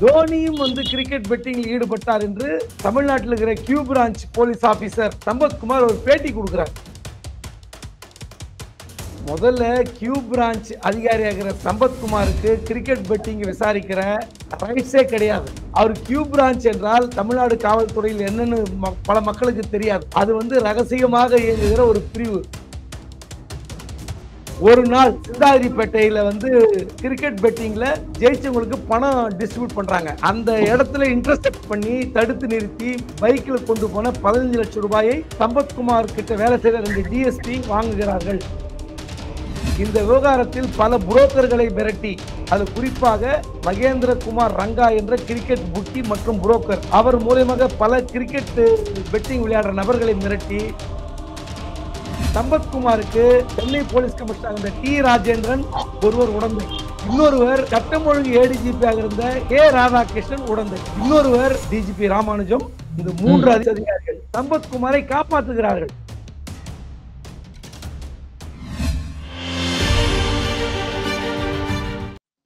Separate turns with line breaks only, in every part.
தோனியும் வந்து கிரிக்கெட் பெட்டிங்கில் ஈடுபட்டார் என்று தமிழ்நாட்டில் இருக்கிற Q branch police officer Sampathkumar ஒரு பேட்டி கொடுக்குறார். முதல்ல கியூ பிரான்ச் அதிகாரியாகிற சம்பத்குமாருக்கு கிரிக்கெட் பெட்டிங் விசாரிக்கிற ரைட்ஸே கிடையாது. அவர் கியூ பிரான்ச் என்றால் தமிழ்நாடு காவல்துறையில் என்னன்னு ம- பல மக்களுக்கு தெரியாது. அது வந்து ரகசியமாக இயங்குகிற ஒரு பிரிவு. ஒரு நாள் சிந்தாதிரிப்பேட்டையில வந்து கிரிக்கெட் பெட்டிங்ல ஜெயிச்சவங்களுக்கு பணம் டிஸ்ட்ரிபியூட் பண்றாங்க. அந்த இடத்துல இன்டர்செப்ட் பண்ணி தடுத்து நிறுத்தி பைக்கில் கொண்டு போன பதினஞ்சு லட்சம் ரூபாயை சம்பத்குமார் கிட்ட வேலை செய்த ரெண்டு ஜிஎஸ்டி வாங்குகிறார்கள். இந்த விவகாரத்தில் பல புரோக்கர்களை மிரட்டி அது குறிப்பாக மகேந்திரகுமார் ரங்கா என்ற கிரிக்கெட் புட்டி மற்றும் புரோக்கர். அவர் மூலியமாக பல கிரிக்கெட் பெட்டிங் விளையாடுற நபர்களை மிரட்டி சம்பத்குமாருக்கு சென்னை போலீஸ் கமிஷனர் இருந்த டி ராஜேந்திரன் ஒருவர் உடந்தை. இன்னொருவர் சட்டம் ஒழுங்கு ஏடிஜிபியாக இருந்த ஏ ராதாகிருஷ்ணன் உடந்தை. இன்னொருவர் டிஜிபி ராமானுஜம். இந்த மூன்று அதிகாரிகள் சம்பத்குமாரை காப்பாற்றுகிறார்கள்.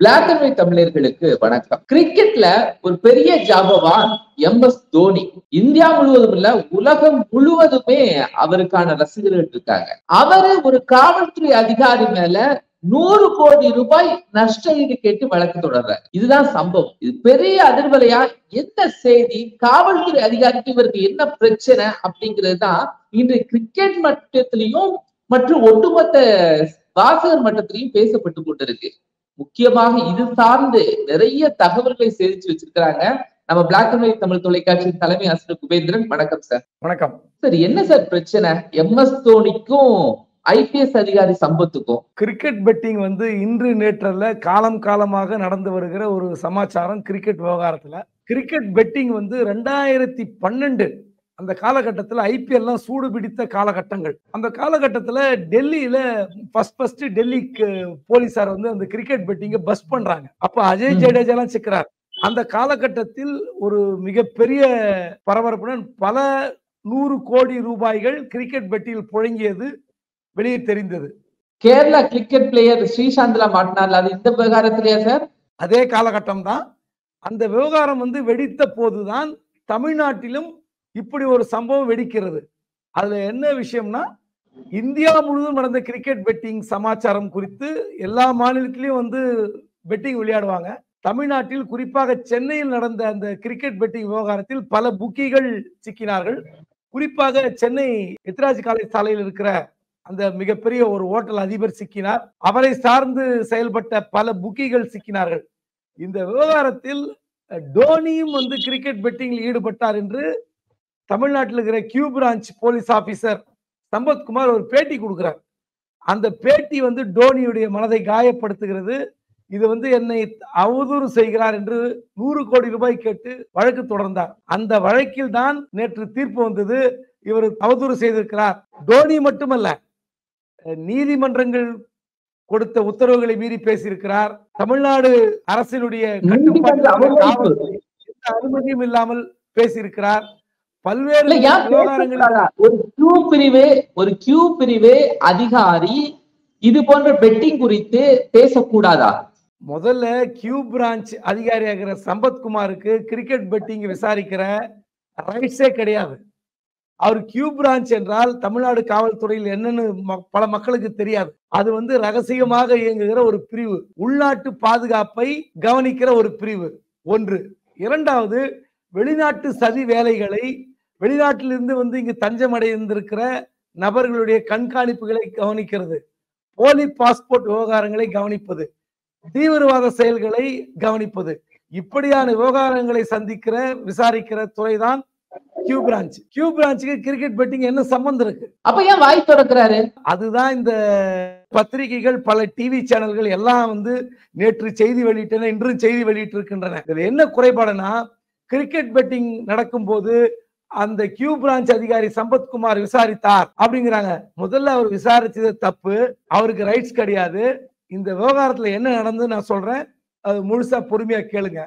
பிளாக் அண்ட் ஒயிட் தமிழர்களுக்கு வணக்கம். கிரிக்கெட்ல ஒரு பெரிய ஜாபவான் எம் எஸ் தோனி. இந்தியா முழுவதும் இல்ல உலகம் முழுவதுமே அவருக்கான ரசிகர்கள் இருக்காங்க. அவரு ஒரு காவல்துறை அதிகாரி மேல நூறு கோடி ரூபாய் நஷ்ட ஈடு கேட்டு வழக்கு தொடர்றாரு. இதுதான் சம்பவம். இது பெரிய அதிர்வலையா? என்ன செய்தி? காவல்துறை அதிகாரிக்கு இவருக்கு என்ன பிரச்சனை அப்படிங்கிறது தான் இன்று கிரிக்கெட் மட்டத்திலையும் மற்றும் ஒட்டுமொத்த வாசகர் மட்டத்திலையும் பேசப்பட்டு கொண்டிருக்கு. முக்கியமாக இது சார்ந்து நிறைய தகவல்களை சேமிச்சு வச்சிருக்கிறாங்க. நம்ம பிளாக் அண்ட் ஒயிட் தமிழ் தொலைக்காட்சியின் தலைமை ஆசிரியர் குபேந்திரன். வணக்கம் சார்
வணக்கம்.
சார் என்ன சார் பிரச்சனை? எம் எஸ் தோனிக்கும் ஐபிஎஸ் அதிகாரி சம்பத்துக்கும்.
கிரிக்கெட் பெட்டிங் வந்து இன்று நேற்றல்ல காலம் காலமாக நடந்து வருகிற ஒரு சமாச்சாரம் கிரிக்கெட் விவகாரத்துல. கிரிக்கெட் பெட்டிங் வந்து ரெண்டாயிரத்தி பன்னெண்டு அந்த காலகட்டத்தில் ஐபிஎல்லாம் சூடு பிடித்த காலகட்டங்கள். அந்த காலகட்டத்தில் டெல்லியில ஃபர்ஸ்ட் ஃபர்ஸ்ட் டெல்லிக்கு போலீசார் வந்து அந்த கிரிக்கெட் பெட்டிங்கை பஸ் பண்றாங்க. அப்ப அஜய். ஜடேஜாலாம் சிக்கிறார். அந்த காலகட்டத்தில் ஒரு மிகப்பெரிய பரபரப்புடன் பல நூறு கோடி ரூபாய்கள் கிரிக்கெட் பெட்டியில் புழங்கியது வெளியே தெரிந்தது.
கேரளா கிரிக்கெட் பிளேயர் ஸ்ரீசாந்த்லா மாட்டினார்ல அது இந்த விவகாரத்திலேயா சார்?
அதே காலகட்டம் தான் அந்த விவகாரம் வந்து வெடித்த போதுதான் தமிழ்நாட்டிலும் இப்படி ஒரு சம்பவம் வெடிக்கிறது. அதுல என்ன விஷயம்னா இந்தியா முழுவதும் நடந்த கிரிக்கெட் பெட்டிங் சமாச்சாரம் குறித்து எல்லா மாநிலத்திலையும் வந்து பெட்டிங் விளையாடுவாங்க. தமிழ்நாட்டில் குறிப்பாக சென்னையில் நடந்த அந்த கிரிக்கெட் பெட்டிங் விவகாரத்தில் பல புக்கிகள் சிக்கினார்கள். குறிப்பாக சென்னை எத்ராஜ் காலேஜ் சாலையில் இருக்கிற அந்த மிகப்பெரிய ஒரு ஓட்டல் அதிபர் சிக்கினார். அவரை சார்ந்து செயல்பட்ட பல புக்கிகள் சிக்கினார்கள். இந்த விவகாரத்தில் டோனியும் வந்து கிரிக்கெட் பெட்டிங்கில் ஈடுபட்டார் என்று தமிழ்நாட்டில் இருக்கிற Q branch police officer Sampathkumar ஒரு பேட்டி கொடுக்கிறார். அந்த பேட்டி வந்து டோனியுடைய மனதை காயப்படுத்துகிறது. இது வந்து என்னை அவதூறு செய்கிறார் என்று நூறு கோடி ரூபாய் கேட்டு வழக்கு தொடர்ந்தார். அந்த வழக்கில் தான் நேற்று தீர்ப்பு வந்தது. இவர் அவதூறு செய்திருக்கிறார். டோனி மட்டுமல்ல நீதிமன்றங்கள் கொடுத்த உத்தரவுகளை மீறி பேசியிருக்கிறார். தமிழ்நாடு அரசினுடைய எந்த அனுமதியும் இல்லாமல் பேசியிருக்கிறார். பல்வேறு?
ஒரு கியூ பிரிவு ஒரு கியூ பிரிவு அதிகாரி இது போன்ற பெட்டிங் குறித்து பேசக்கூடாதா?
முதல்ல கியூ பிரான்ச் அதிகாரியாகிற சம்பத்குமாருக்கு கிரிக்கெட் பெட்டிங் விசாரிக்கிற ரைட்ஸே கிடையாது. அவர் கியூ பிரான்ச் என்றால் தமிழ்நாடு காவல்துறையில் என்னன்னு பல மக்களுக்கு தெரியாது. அது வந்து ரகசியமாக இயங்குகிற ஒரு பிரிவு. உள்நாட்டு பாதுகாப்பை கவனிக்கிற ஒரு பிரிவு. ஒன்று. இரண்டாவது வெளிநாட்டு சதி வேலைகளை வெளிநாட்டிலிருந்து வந்து இங்கு தஞ்சம் அடைந்திருக்கிற நபர்களுடைய கண்காணிப்புகளை கவனிக்கிறது. போலி பாஸ்போர்ட் விவகாரங்களை கவனிப்பது தீவிரவாத செயல்களை கவனிப்பது. இப்படியான விவகாரங்களை சந்திக்கிற விசாரிக்கிற துறைதான் கியூ பிரான்ச் கியூ பிரான்ச்சுக்கு கிரிக்கெட் பெட்டிங் என்ன சம்பந்தம் இருக்கு?
அப்ப ஏன் வாய் திறக்கிறாரு?
அதுதான் இந்த பத்திரிகைகள் பல டிவி சேனல்கள் எல்லாம் வந்து நேற்று செய்தி வெளியிட்டன இன்றும் செய்தி வெளியிட்டு இருக்கின்றன இதுல என்ன குறைபாடுனா கிரிக்கெட் பெட்டிங் நடக்கும்போது அந்த கியூ பிரான்ச் அதிகாரி சம்பத்குமார் விசாரித்தார். அப்படிங்கிறாங்க. முதல்ல அவர் விசாரிச்சது தப்பு. அவருக்கு ரைட்ஸ் கிடையாது. இந்த விவகாரத்துல என்ன நடந்து நான் சொல்றேன். அது முழுசா பொறுமையா கேளுங்க.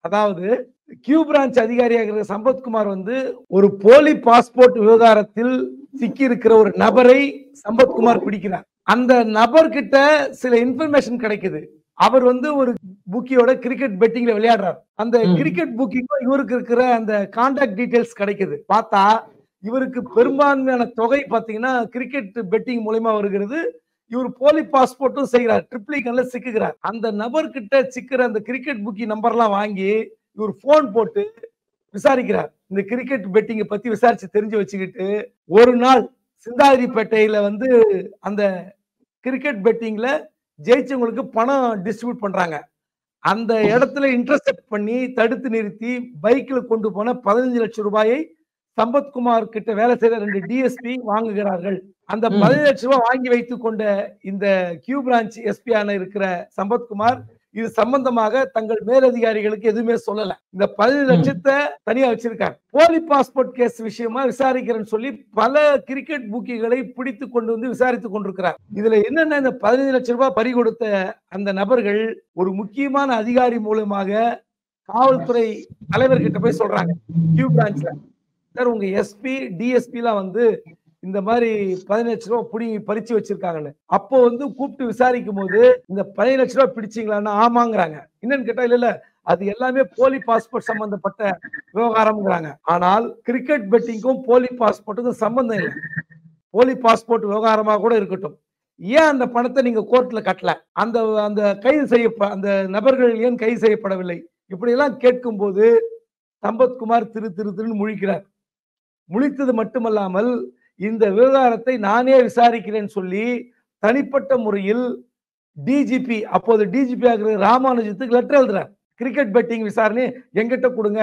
அதாவது கியூ பிரான்ச் அதிகாரியாக இருக்கிற சம்பத்குமார் வந்து ஒரு போலி பாஸ்போர்ட் விவகாரத்தில் சிக்கி இருக்கிற ஒரு நபரை சம்பத்குமார் பிடிக்கிறார். அந்த நபர்கிட்ட சில இன்ஃபர்மேஷன் கிடைக்குது. அவர் வந்து ஒரு புக்கியோட கிரிக்கெட் பெட்டிங்ல விளையாடுறாரு. அந்த. கிரிக்கெட் புக்கிங்கும் இவருக்கு இருக்கிற அந்த கான்டாக்ட் டீடைல்ஸ் கிடைக்குது. பார்த்தா இவருக்கு பெரும்பான்மையான தொகை பாத்தீங்கன்னா கிரிக்கெட் பெட்டிங் மூலயமா வருகிறது. இவர் போலி பாஸ்போர்ட்டும் செய்கிறார். ட்ரிப்ளிகன்ல சிக்குகிறார். அந்த நபர்கிட்ட சிக்கிற அந்த கிரிக்கெட் புக்கி நம்பர்லாம் வாங்கி இவர் போன் போட்டு விசாரிக்கிறார். இந்த கிரிக்கெட் பெட்டிங்கை பத்தி விசாரிச்சு தெரிஞ்சு வச்சுக்கிட்டு ஒரு நாள் சிந்தாதிரிப்பேட்டையில வந்து அந்த கிரிக்கெட் பெட்டிங்ல ஜெயிச்சவங்களுக்கு பணம் டிஸ்ட்ரிபியூட் பண்றாங்க அந்த இடத்துல இன்டர்செப்ட் பண்ணி தடுத்து நிறுத்தி பைக்ல கொண்டு போன பதினஞ்சு லட்சம் ரூபாயை சம்பத்குமார் கிட்ட வேலை செய்யற ரெண்டு டிஎஸ்பி வாங்குகிறார்கள் அந்த. பதினஞ்சு லட்சம் ரூபாய் வாங்கி வைத்துக் கொண்ட இந்த கியூ பிரான்ச் எஸ்பி ஆன இருக்கிற சம்பத்குமார் இது சம்பந்தமாக தங்கள் மேலதிகாரிகளுக்கு எதுவுமே சொல்லல. இந்த பதினஞ்சு. லட்சத்தை தனியா வச்சிருக்காங்க. போலி பாஸ்போர்ட் கேஸ் விஷயமா விசாரிக்கிறேன்னு சொல்லி பல கிரிக்கெட் புக்கிகளை பிடித்து கொண்டு வந்து விசாரித்துக் கொண்டிருக்கிறார். இதுல என்னன்னா இந்த பதினஞ்சு லட்சம் ரூபாய் பறி கொடுத்த அந்த நபர்கள் ஒரு முக்கியமான அதிகாரி மூலமாக காவல்துறை தலைவர்கிட்ட போய் சொல்றாங்க. கியூ பிரான்ச்ல சார் உங்க எஸ்பி டிஎஸ்பி எல்லாம் வந்து இந்த மாதிரி பதினஞ்சு லட்ச ரூபாய் பிடிங்கி பறிச்சு வச்சிருக்காங்கன்னு. அப்போ வந்து கூப்பிட்டு விசாரிக்கும் போது இந்த பதினஞ்சு லட்ச ரூபாய் பிடிச்சிங்களான்னு ஆமாங்கிறாங்க. என்னன்னு கேட்டா இல்ல இல்ல அது எல்லாமே போலி பாஸ்போர்ட் சம்பந்தப்பட்ட விவகாரம்ங்கிறாங்க. ஆனால் கிரிக்கெட் பெட்டிங்க்கும் போலி பாஸ்போர்ட்டுக்கும் சம்பந்தம் இல்லை. போலி பாஸ்போர்ட் விவகாரமாக கூட இருக்கட்டும். ஏன் அந்த பணத்தை நீங்க கோர்ட்ல கட்டல? அந்த அந்த கைது செய்ய அந்த நபர்கள் ஏன் கைது செய்யப்படவில்லை? இப்படியெல்லாம் கேட்கும் போது சம்பத்குமார் திரு திரு திருன்னு முழிக்கிறார். முழித்தது மட்டுமல்லாமல் இந்த விவகாரத்தை நானே விசாரிக்கிறேன்னு சொல்லி தனிப்பட்ட முறையில் டிஜிபி அப்போது டிஜிபி ஆகிற ராமானுஜத்துக்கு லெட்டர் எழுதுறார். கிரிக்கெட் பெட்டிங் விசாரணை எங்கிட்ட கொடுங்க.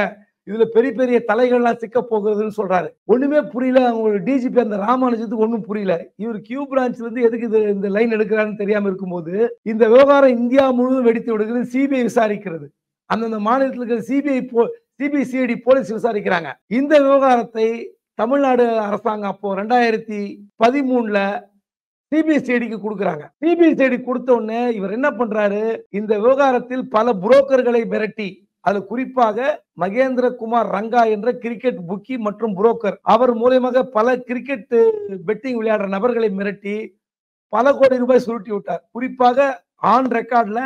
இதுல பெரிய பெரிய தலைகள்லாம் சிக்க போகிறதுன்னு சொல்றாரு. ஒண்ணுமே புரியல. அவங்க டிஜிபி அந்த ராமானுஜத்துக்கு ஒண்ணும் புரியல. இவர் கியூ பிரான்ச்ல இருந்து எதுக்கு இது இந்த லைன் எடுக்கிறான்னு தெரியாம இருக்கும்போது இந்த விவகாரம் இந்தியா முழுவதும் வெடித்து விடுகிறது சிபிஐ விசாரிக்கிறது. அந்தந்த மாநிலத்தில் இருக்கிற சிபிஐ போ சிபிசிஐடி போலீஸ் விசாரிக்கிறாங்க. இந்த விவகாரத்தை தமிழ்நாடு அரசாங்கம் அப்போ ரெண்டாயிரத்தி பதிமூணுல சிபிசிஐடிக்கு கொடுக்குறாங்க. சிபிசிஐடி கொடுத்த உடனே இவர் என்ன பண்றாரு? இந்த விவகாரத்தில் பல புரோக்கர்களை மிரட்டி அது குறிப்பாக மகேந்திர குமார் ரங்கா என்ற கிரிக்கெட் புக்கி மற்றும் புரோக்கர். அவர் மூலியமாக பல கிரிக்கெட் பெட்டிங் விளையாடுற நபர்களை மிரட்டி பல கோடி ரூபாய் சுருட்டி விட்டார். குறிப்பாக ஆன் ரெக்கார்ட்ல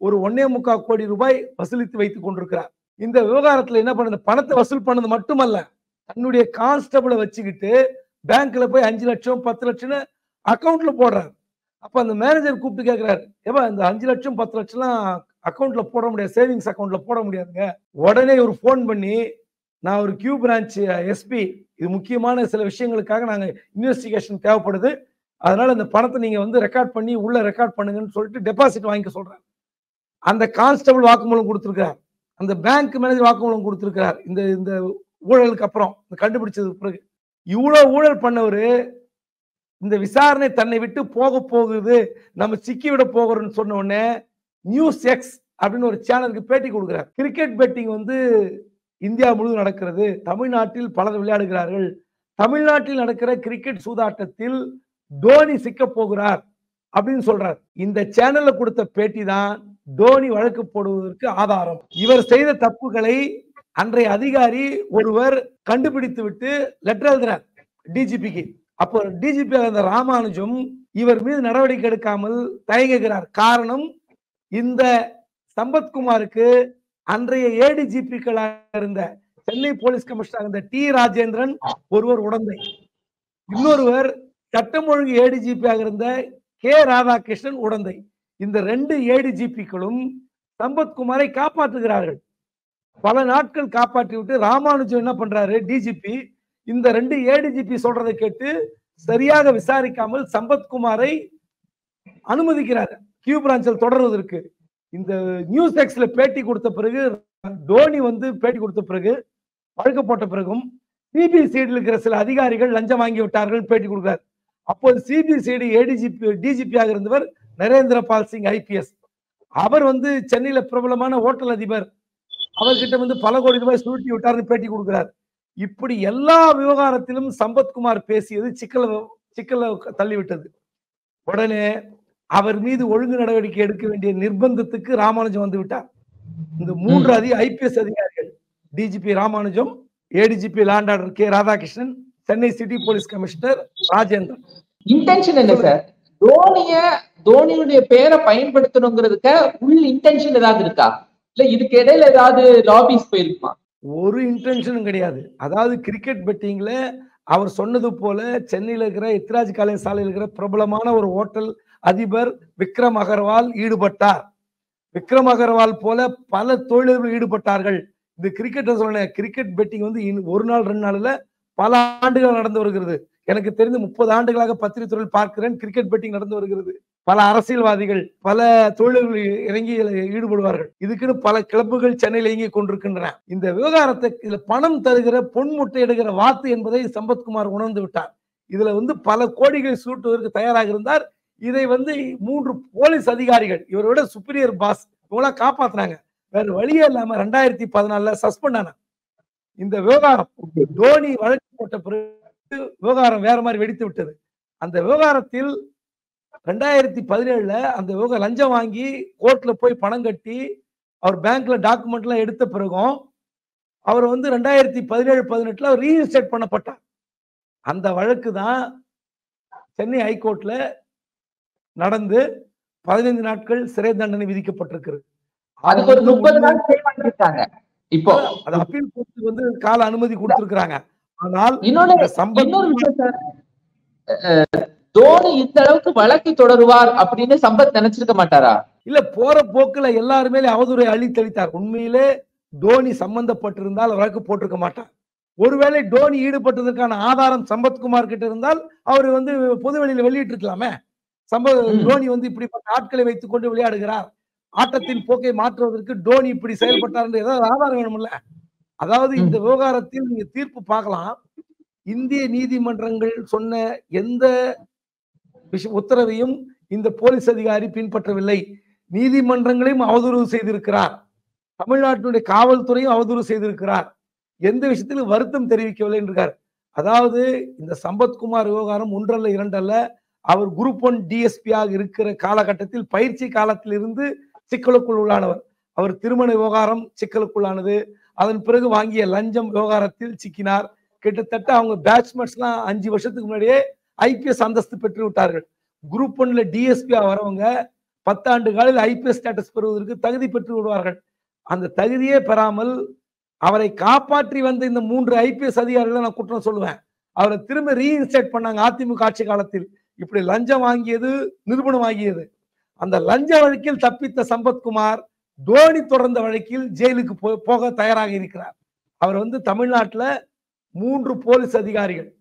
ஒரு ஒன்னே முக்கால் கோடி ரூபாய் வசூலித்து வைத்துக் கொண்டிருக்கிறார். இந்த விவகாரத்துல என்ன பண்ணுது? பணத்தை வசூல் பண்ணது மட்டுமல்ல தன்னுடைய கான்ஸ்டபிளை வச்சுக்கிட்டு பேங்க்ல போய் அஞ்சு லட்சம் பத்து லட்சம்னு அக்கௌண்ட்ல போடுறாரு. அப்ப அந்த மேனேஜர் கூப்பிட்டு கேட்கிறாரு ஏப்பா இந்த அஞ்சு லட்சம் பத்து லட்சம்லாம் அக்கௌண்ட்ல போட முடியாது சேவிங்ஸ் அக்கௌண்ட்ல போட முடியாதுங்க. உடனே ஒரு ஃபோன் பண்ணி நான் ஒரு கியூ பிரான்ச் எஸ்பி இது முக்கியமான சில விஷயங்களுக்காக நாங்கள் இன்வெஸ்டிகேஷன் தேவைப்படுது. அதனால இந்த பணத்தை நீங்க வந்து ரெக்கார்ட் பண்ணி உள்ள ரெக்கார்ட் பண்ணுங்கன்னு சொல்லிட்டு டெபாசிட் வாங்கிக்க சொல்றாரு. அந்த கான்ஸ்டபிள் வாக்குமூலம் கொடுத்துருக்கிறார். அந்த பேங்க் மேனேஜர் வாக்குமூலம் கொடுத்துருக்கிறார். இந்த இந்த ஊழலுக்கு அப்புறம் இந்த கண்டுபிடிச்சதுக்கு பிறகு. இவ்வளோ ஊழல் பண்ணவர் இந்த விசாரணை தன்னை விட்டு போக போகுது நம்ம சிக்கி விட போகிறோம்னு சொன்ன உடனே நியூஸ் எக்ஸ் அப்படின்னு ஒரு சேனலுக்கு பேட்டி கொடுக்குறார். கிரிக்கெட் பெட்டிங் வந்து இந்தியா முழுவதும் நடக்கிறது. தமிழ்நாட்டில் பலர் விளையாடுகிறார்கள். தமிழ்நாட்டில் நடக்கிற கிரிக்கெட் சூதாட்டத்தில் தோனி சிக்க போகிறார் அப்படின்னு சொல்றார். இந்த சேனல்ல கொடுத்த பேட்டி தான் தோனி வழக்கு போடுவதற்கு ஆதாரம். இவர் செய்த தப்புகளை அன்றைய அதிகாரி ஒருவர் கண்டுபிடித்து விட்டு லெட்டர் எழுதுறார் டிஜிபிக்கு அப்போ டிஜிபி அந்த ராமானுஜம் இவர் மீது நடவடிக்கை எடுக்காமல் தயங்குகிறார். காரணம் இந்த சம்பத்குமாருக்கு அன்றைய ஏடிஜிபிக்களாக இருந்த சென்னை போலீஸ் கமிஷனர் இருந்த டி ராஜேந்திரன் ஒருவர் உடந்தை. இன்னொருவர் சட்டம் ஒழுங்கு ஏடிஜிபியாக இருந்த கே ராதாகிருஷ்ணன் உடந்தை. இந்த ரெண்டு ஏடிஜிபிக்களும் சம்பத்குமாரை காப்பாற்றுகிறார்கள். பல நாட்கள் காப்பாற்றி விட்டு ராமானுஜம் என்ன பண்றாரு? டிஜிபி இந்த ரெண்டு ஏடிஜிபி சொல்றதை கேட்டு சரியாக விசாரிக்காமல் சம்பத்குமாரை அனுமதிக்கிறார். கியூ பிரான்சில் தொடர்வதற்கு. இந்த நியூஸ் எக்ஸ்ல பேட்டி கொடுத்த பிறகு தோனி வந்து பேட்டி கொடுத்த பிறகு வழக்கு போட்ட பிறகும் சிபிசிடி இருக்கிற சில அதிகாரிகள் லஞ்சம் வாங்கி விட்டார்கள் பேட்டி கொடுக்கிறார். அப்போது சிபிசிடி ஏடிஜிபி டிஜிபியாக இருந்தவர் நரேந்திர பால் சிங் ஐபிஎஸ் அவர் வந்து சென்னையில பிரபலமான ஹோட்டல் அதிபர். அவர்கிட்ட வந்து பல கோடி ரூபாய் சுருட்டி விட்டார்னு பேட்டி கொடுக்கிறார். இப்படி எல்லா விவகாரத்திலும் சம்பத்குமார் பேசியது சிக்கல சிக்கல தள்ளிவிட்டது. உடனே அவர் மீது ஒழுங்கு நடவடிக்கை எடுக்க வேண்டிய நிர்பந்தத்துக்கு ராமானுஜம் வந்து விட்டார். இந்த மூன்று அதி ஐபிஎஸ் அதிகாரிகள் DGP Ramanujam ADGP land order K Radhakrishnan Chennai city police commissioner Rajendran.
Intention என்ன சார்? தோனிய தோனியுடைய பேரை பயன்படுத்தணுங்கிறதுக்கு உள் இன்டென்ஷன் ஏதாவது இருக்கா? இல்ல இதுக்கு இடையில ஏதாவது லாபிஸ் போயிருக்குமா?
ஒரு இன்டென்ஷனும் கிடையாது. அதாவது கிரிக்கெட் பெட்டிங்ல அவர் சொன்னது போல சென்னையில் இருக்கிற இத்ராஜ் காலேஜ் சாலையில் இருக்கிற பிரபலமான ஒரு ஹோட்டல் அதிபர் விக்ரம் அகர்வால் ஈடுபட்டார். விக்ரம் அகர்வால் போல பல தொழிலர்கள் ஈடுபட்டார்கள். இந்த கிரிக்கெட் சொன்னேன் கிரிக்கெட் பெட்டிங் வந்து ஒரு நாள் ரெண்டு நாள்ல பல ஆண்டுகள் நடந்து வருகிறது. எனக்கு தெரிந்து முப்பது ஆண்டுகளாக பத்திரிகை துறையில் பார்க்கிறேன் கிரிக்கெட் பெட்டிங் நடந்து வருகிறது. பல அரசியல்வாதிகள் பல தொழில்கள் இறங்கி ஈடுபடுவார்கள். இதுக்குன்னு பல கிளப்புகள் சென்னையில் இயங்கிக் கொண்டிருக்கின்றன. இந்த விவகாரத்தை இதுல பணம் தருகிற பொன் முட்டை எடுகிற வாத்து என்பதை சம்பத்குமார் உணர்ந்து விட்டார். இதுல வந்து பல கோடிகள் சூட்டுவதற்கு தயாராக இருந்தார். இதை வந்து மூன்று போலீஸ் அதிகாரிகள் இவரோட சுப்பீரியர் பாஸ் இவங்களா காப்பாத்துனாங்க. வேற வழியே இல்லாம ரெண்டாயிரத்தி பதினாலுல சஸ்பெண்ட் ஆனாங்க. இந்த விவகாரம் தோனி வழக்கு போட்ட பிறகு விவகாரம் வேற மாதிரி வெடித்து விட்டது. அந்த விவகாரத்தில் ரெண்டாயிரத்தி பதினேழுல அந்த விவகாரம் லஞ்சம் வாங்கி கோர்ட்ல போய் பணம் கட்டி அவர் பேங்க்ல டாக்குமெண்ட் எல்லாம் எடுத்த பிறகும் அவர் வந்து ரெண்டாயிரத்தி பதினேழு பதினெட்டுல ரீஇன்ஸ்டேட் பண்ணப்பட்டார். அந்த வழக்கு தான் சென்னை ஹைகோர்ட்ல நடந்து பதினைந்து நாட்கள் சிறை தண்டனை விதிக்கப்பட்டிருக்கிறது.
இப்போ
அது அப்பீல் கோர்ட்டுக்கு வந்து கால அனுமதி கொடுத்திருக்கிறாங்க. ஆனால்
இன்னொரு தோனி இந்த அளவுக்கு வழக்கை தொடருவார் அப்படின்னு சம்பத் நினைச்சிருக்க மாட்டாரா?
இல்ல போற போக்குல எல்லாருமே அவதூறை அழித்தளித்தார். உண்மையிலே தோனி சம்பந்தப்பட்டிருந்தால் வழக்கு போட்டிருக்க மாட்டார். ஒருவேளை தோனி ஈடுபட்டதற்கான ஆதாரம் சம்பத்குமார் கிட்ட இருந்தால் அவர் வந்து பொதுவெளியில வெளியிட்டு இருக்கலாமே சம்ப
ம்.
தோனி வந்து இப்படிப்பட்ட ஆட்களை வைத்துக் கொண்டு விளையாடுகிறார். ஆட்டத்தின் போக்கை மாற்றுவதற்கு தோனி இப்படி செயல்பட்டார் என்று ஏதாவது ஆதாரம் வேணும்ல? அதாவது இந்த விவகாரத்தில் நீங்க தீர்ப்பு பார்க்கலாம். இந்திய நீதிமன்றங்கள் சொன்ன எந்த விஷ- உத்தரவையும் இந்த போலீஸ் அதிகாரி பின்பற்றவில்லை. நீதிமன்றங்களையும் அவதூறு செய்திருக்கிறார். தமிழ்நாட்டினுடைய காவல்துறையும் அவதூறு செய்திருக்கிறார். எந்த விஷயத்திலும் வருத்தம் தெரிவிக்கவில்லை என்றார் அதாவது இந்த சம்பத்குமார் விவகாரம் ஒன்றல்ல இரண்டல்ல அவர் குரூப் ஒன் டிஎஸ்பியாக இருக்கிற காலகட்டத்தில் பயிற்சி காலத்திலிருந்து சிக்கலுக்குள் உள்ளானவர். அவர் திருமண விவகாரம் சிக்கலுக்குள்ளானது. அதன் பிறகு வாங்கிய லஞ்சம் விவகாரத்தில் சிக்கினார். கிட்டத்தட்ட அவங்க பேட்ஸ்மேன்ஸ்லாம் அஞ்சு வருஷத்துக்கு முன்னாடியே ஐபிஎஸ் அந்தஸ்து பெற்று விட்டார்கள். குரூப் ஒன்ல டிஎஸ்பியா வரவங்க பத்தாண்டு காலில் ஐபிஎஸ் ஸ்டேட்டஸ் பெறுவதற்கு தகுதி பெற்று விடுவார்கள். அந்த தகுதியே பெறாமல் அவரை காப்பாற்றி வந்த இந்த மூன்று ஐபிஎஸ் அதிகாரிகளை நான் குற்றம் சொல்லுவேன். அவரை திரும்ப ரீஇன்ஸ்டேட் பண்ணாங்க அதிமுக ஆட்சி காலத்தில். இப்படி லஞ்சம் வாங்கியது நிரூபணம் ஆகியது. அந்த லஞ்ச வழக்கில் தப்பித்த சம்பத்குமார் தோனி தொடர்ந்த வழக்கில் ஜெயிலுக்கு போ- போக தயாராக இருக்கிறார். அவர் வந்து தமிழ்நாட்டில் மூன்று போலீஸ் அதிகாரிகள்.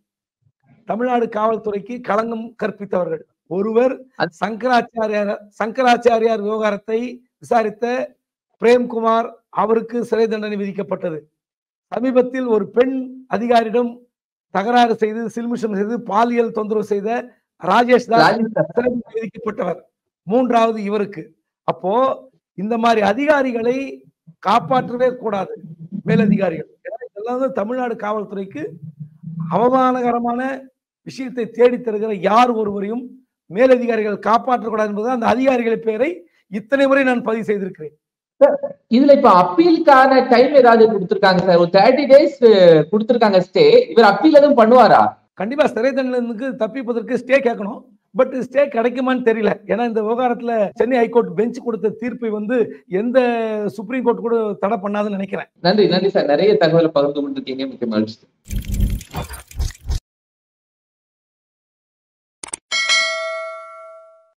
தமிழ்நாடு காவல்துறைக்கு களங்கம் கற்பித்தவர்கள். ஒருவர் சங்கராச்சாரியார் சங்கராச்சாரியார் விவகாரத்தை விசாரித்த பிரேம்குமார் அவருக்கு சிறை தண்டனை விதிக்கப்பட்டது. சமீபத்தில் ஒரு பெண் அதிகாரியிடம் தகராறு செய்து சில்மிஷம் செய்து பாலியல் தொந்தரவு செய்த ராஜேஷ் தாஸ் சிறை தண்டனை விதிக்கப்பட்டவர். மூன்றாவது இவருக்கு. அப்போ இந்த மாதிரி அதிகாரிகளை காப்பாற்றவே கூடாது மேலதிகாரிகள். இதெல்லாம் தமிழ்நாடு காவல்துறைக்கு அவமானகரமான விஷயத்தை தேடி தருகிற யார் ஒருவரையும் மேலதிகாரிகள் காப்பாற்றக்கூடாது என்பதுதான் அந்த அதிகாரிகளின் பெயரை இத்தனை முறை நான் பதிவு செய்திருக்கிறேன்.
இதுல இப்ப அப்பீலுக்கான டைம் ஏதாவது கொடுத்திருக்காங்க சார் ஒரு தேர்ட்டி டேஸ் கொடுத்திருக்காங்க ஸ்டே இவர் அப்பீல் எதுவும் பண்ணுவாரா?
கண்டிப்பா சிறை தண்டனைக்கு தப்பிப்பதற்கு ஸ்டே கேட்கணும். பட் ஸ்டே கிடைக்குமான்னு தெரியல. ஏன்னா இந்த விவகாரத்துல சென்னை ஹைகோர்ட் பெஞ்ச் கொடுத்த தீர்ப்பை வந்து எந்த சுப்ரீம் கோர்ட் கூட தடை பண்ணாதுன்னு நினைக்கிறேன்.
நன்றி நன்றி சார் நிறைய தகவலை பகிர்ந்து கொண்டிருக்கீங்க மிக்க மகிழ்ச்சி.